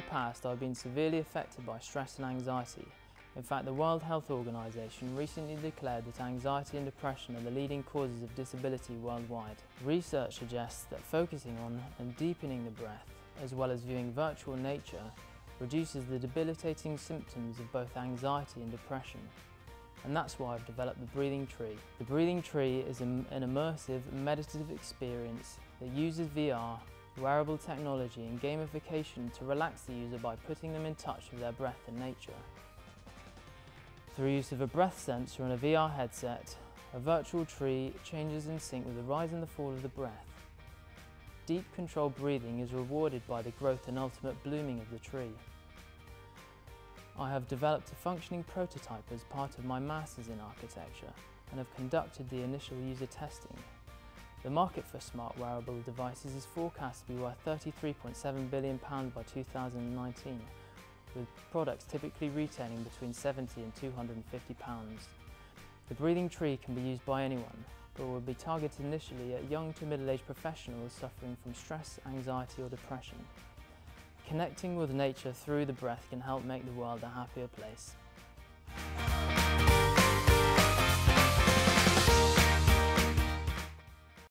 the past I've been severely affected by stress and anxiety. In fact, the World Health Organization recently declared that anxiety and depression are the leading causes of disability worldwide. Research suggests that focusing on and deepening the breath, as well as viewing virtual nature, reduces the debilitating symptoms of both anxiety and depression. And that's why I've developed the Breathing Tree. The Breathing Tree is an immersive meditative experience that uses VR wearable technology and gamification to relax the user by putting them in touch with their breath and nature. Through use of a breath sensor and a VR headset, a virtual tree changes in sync with the rise and the fall of the breath. Deep controlled breathing is rewarded by the growth and ultimate blooming of the tree. I have developed a functioning prototype as part of my Masters in Architecture and have conducted the initial user testing the market for smart wearable devices is forecast to be worth £33.7 billion by 2019, with products typically retailing between £70 and £250. The breathing tree can be used by anyone, but will be targeted initially at young to middle-aged professionals suffering from stress, anxiety or depression. Connecting with nature through the breath can help make the world a happier place.